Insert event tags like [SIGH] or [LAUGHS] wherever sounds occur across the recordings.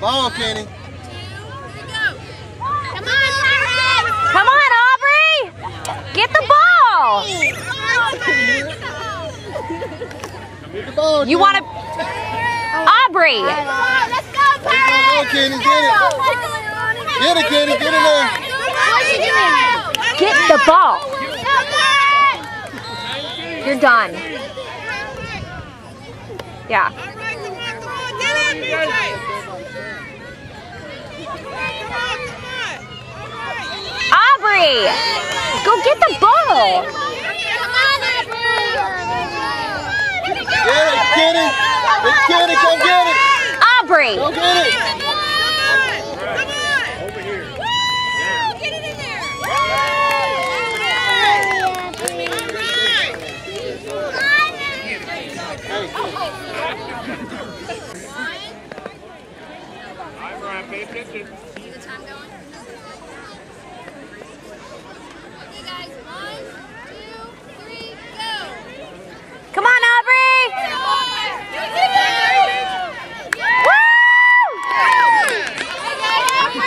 Ball, Kenny. Come on, Aubrey! Get the ball! Get the ball, You want to... Aubrey! Let's go, Go, Kenny, get it. Get it, Kenny, get in there. What are you doing? Get the ball! You're done. Yeah. Aubrey! Go get the ball! Get it, Kenny. Big Kenny, come get it. Aubrey! Go get it. Come on, Aubrey! Woo!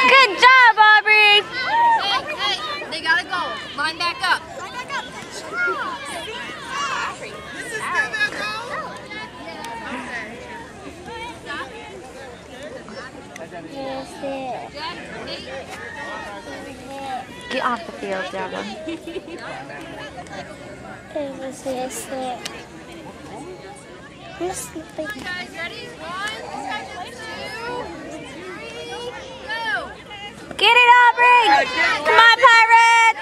Good job, Aubrey! They gotta go. Line back up. Get off the field, Devin. It was this. I'm sleeping. Guys, ready? One, two, three, go. Get it, Aubrey! Come on, Pirates!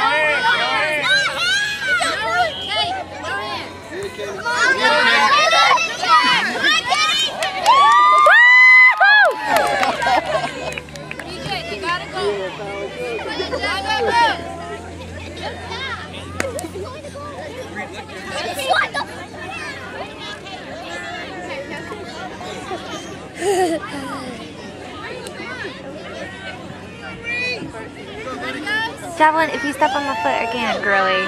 Get it, Kenny. Get it, Kenny. DJ, they gotta go. Go, go, go. Devlin, if you step on my foot again, girly.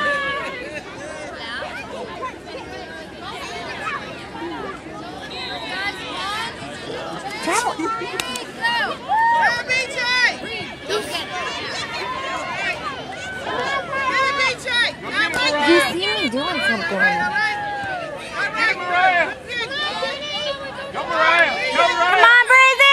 Devlin, you see me doing something. Come on, Breezy!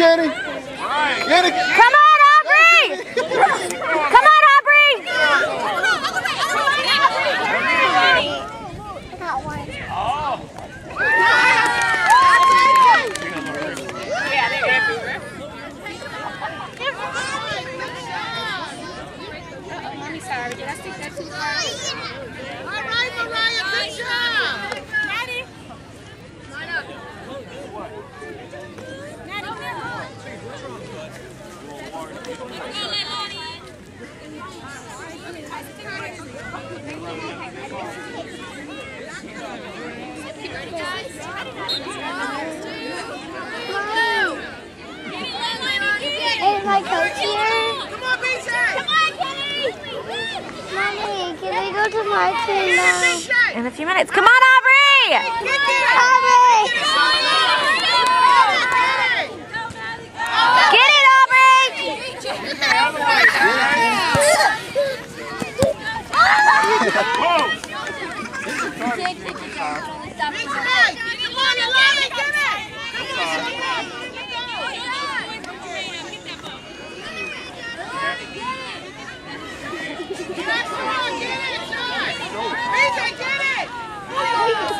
Get it, Kenny. Ryan. Get it. Come on, Aubrey! Come on, Aubrey! Oh. My coach here? Mommy, can we go to now? In a few minutes. Come on, Aubrey! Mommy! Get it, Aubrey! Whoa.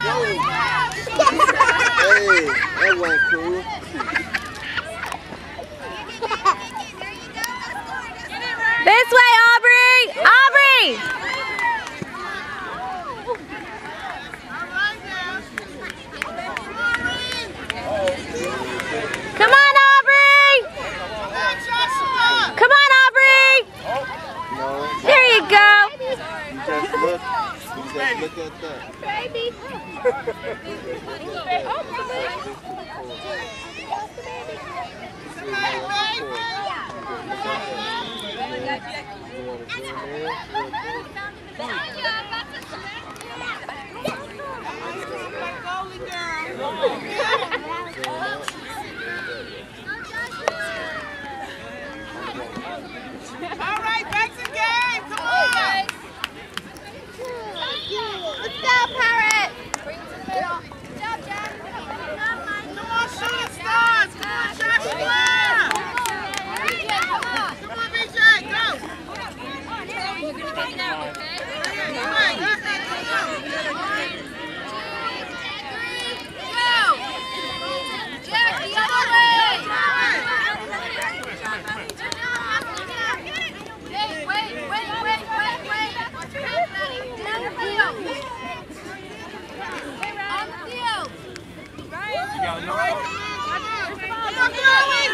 Hey, that wasn't cool. [LAUGHS] This way, Aubrey! Aubrey! Come on, Aubrey! Come on, Aubrey! There you go. You just look at that. All right, back to the game. Come on. Let's go, Parrot. Come on, shooting stars. Come on, Joshua. Come on, BJ. Go. Come on, go, go, Jack, the other way. Hey, wait, wait, wait, wait, wait. Down the field. On the field. Come on, Chloe.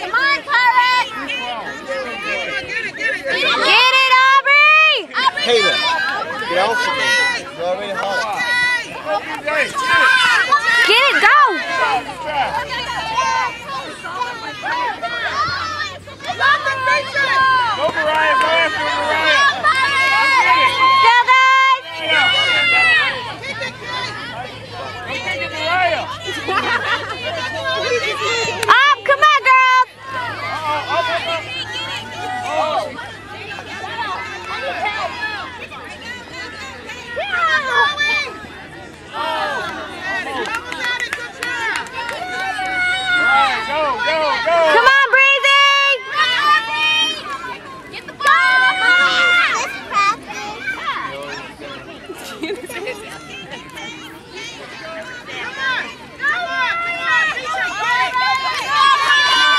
Come on, Parrot. Get it, get it, get it. Get it, Aubrey! Taylor, get off of me. You're already hot. Get it, go! Go, Mariah. Go after Mariah. Go, guys! Go kick it, Mariah. Up, come on, girls! Uh-oh, up, up, up. Mariah, go, go, go. Come on, Breezy! Get the ball.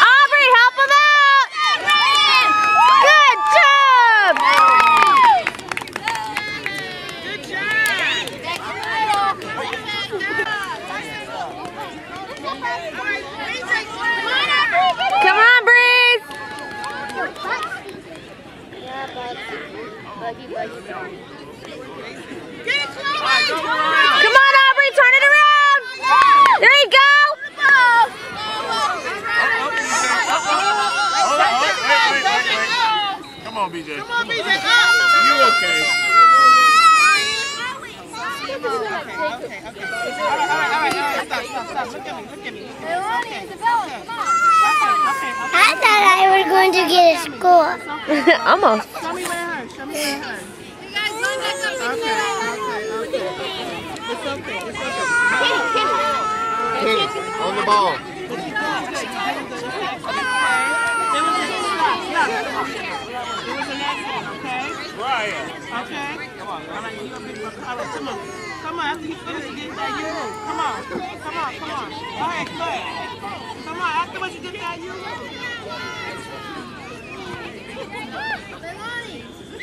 Aubrey, help him out! Good job! Good job. Come on, Breeze! Get Chloe. Come on, Aubrey, turn it around! There you go! Hold on, wait, wait, wait, wait. Come on, BJ. Come on, BJ. Up. You okay? Okay, okay. All right, all right, all right, all right. Stop, stop, stop. Look at me, look at me. Okay, okay. I thought I was going to get a score. Almost. Show me where it hurts. Show me where it hurts. You guys line back up. Okay, okay, okay. It's okay, it's okay. Kenny, on the ball. It was a stop, stop. An accident, okay? Mariah. Okay? Come on, come on. Come on, after you finish, get that you. Come on, come on, come on. Go ahead, go ahead. Come on, afterwards you get that you.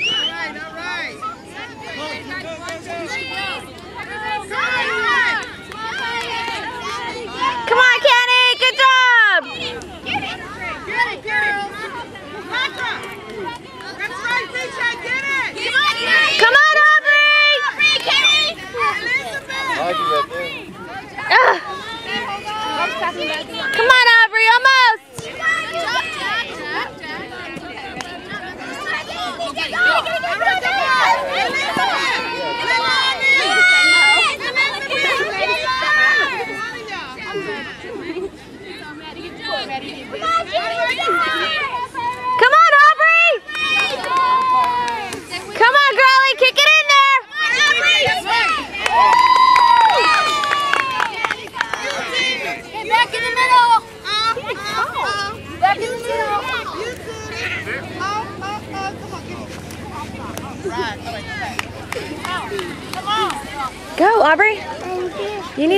All right, all right. Go, go, go. Go,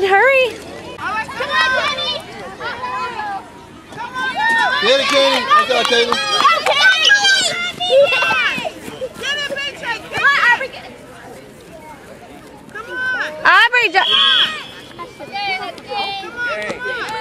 Hurry. Come on, Kenny. Get it, Kenny. That's Come on, Aubrey, Come on, Aubrey.